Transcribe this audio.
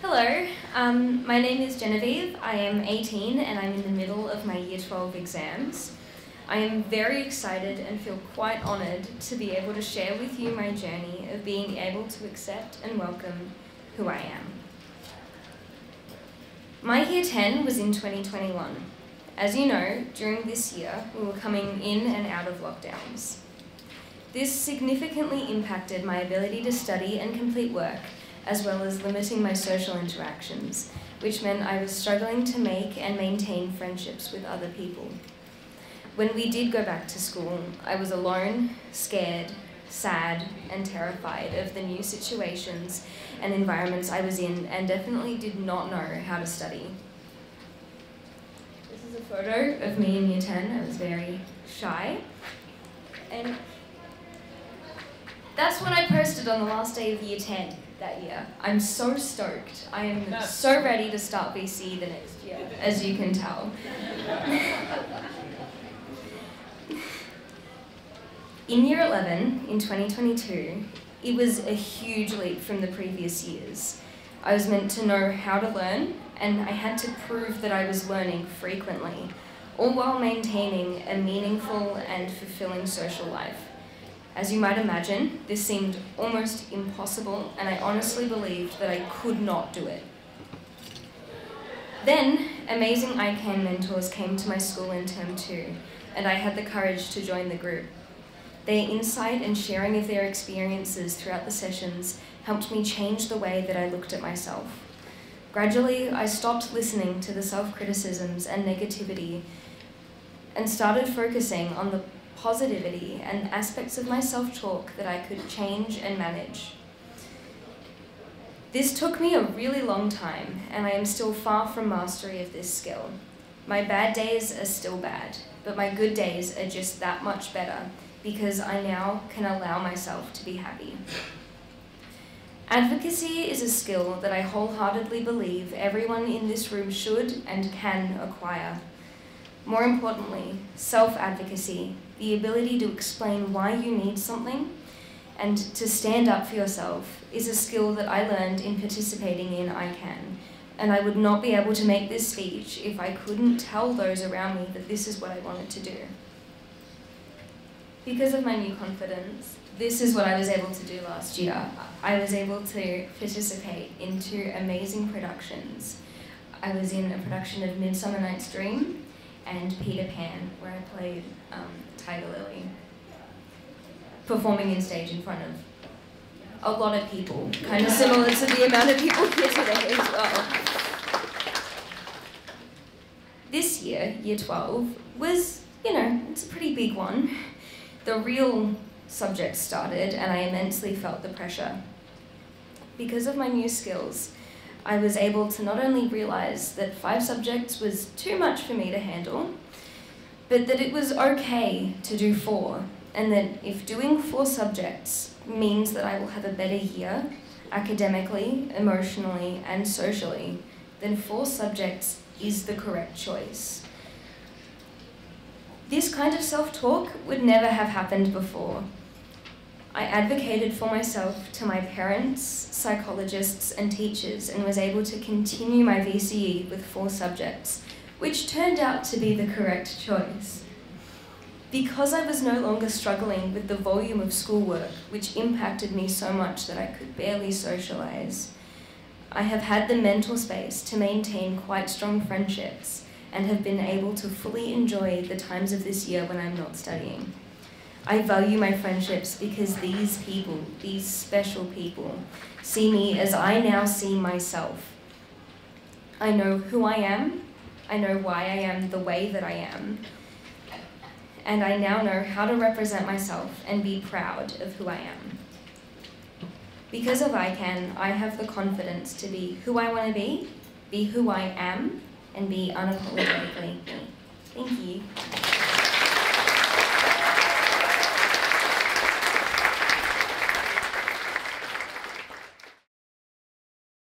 Hello, um, my name is Genevieve. I am 18 and I'm in the middle of my Year 12 exams. I am very excited and feel quite honoured to be able to share with you my journey of being able to accept and welcome who I am. My Year 10 was in 2021. As you know, during this year we were coming in and out of lockdowns. This significantly impacted my ability to study and complete work as well as limiting my social interactions, which meant I was struggling to make and maintain friendships with other people. When we did go back to school, I was alone, scared, sad, and terrified of the new situations and environments I was in, and definitely did not know how to study. This is a photo of me in year 10. I was very shy. And that's what I posted on the last day of year 10 that year. I'm so stoked. I am so ready to start VCE the next year, as you can tell. in year 11, in 2022, it was a huge leap from the previous years. I was meant to know how to learn, and I had to prove that I was learning frequently, all while maintaining a meaningful and fulfilling social life. As you might imagine, this seemed almost impossible, and I honestly believed that I could not do it. Then, amazing I CAN mentors came to my school in term two, and I had the courage to join the group. Their insight and sharing of their experiences throughout the sessions helped me change the way that I looked at myself. Gradually, I stopped listening to the self-criticisms and negativity and started focusing on the positivity and aspects of my self-talk that I could change and manage. This took me a really long time, and I am still far from mastery of this skill. My bad days are still bad, but my good days are just that much better because I now can allow myself to be happy. Advocacy is a skill that I wholeheartedly believe everyone in this room should and can acquire. More importantly, self-advocacy, the ability to explain why you need something and to stand up for yourself is a skill that I learned in participating in I CAN. And I would not be able to make this speech if I couldn't tell those around me that this is what I wanted to do. Because of my new confidence, this is what I was able to do last year. I was able to participate in two amazing productions. I was in a production of Midsummer Night's Dream and Peter Pan, where I played um, Tiger Lily, performing in stage in front of a lot of people, kind of similar to the amount of people here today as well. This year, year 12, was, you know, it's a pretty big one. The real subject started and I immensely felt the pressure. Because of my new skills, I was able to not only realise that five subjects was too much for me to handle, but that it was okay to do four, and that if doing four subjects means that I will have a better year, academically, emotionally, and socially, then four subjects is the correct choice. This kind of self-talk would never have happened before, I advocated for myself to my parents, psychologists, and teachers, and was able to continue my VCE with four subjects, which turned out to be the correct choice. Because I was no longer struggling with the volume of schoolwork, which impacted me so much that I could barely socialise, I have had the mental space to maintain quite strong friendships and have been able to fully enjoy the times of this year when I'm not studying. I value my friendships because these people, these special people, see me as I now see myself. I know who I am, I know why I am the way that I am, and I now know how to represent myself and be proud of who I am. Because of I CAN, I have the confidence to be who I want to be, be who I am, and be unapologetically me. Thank you.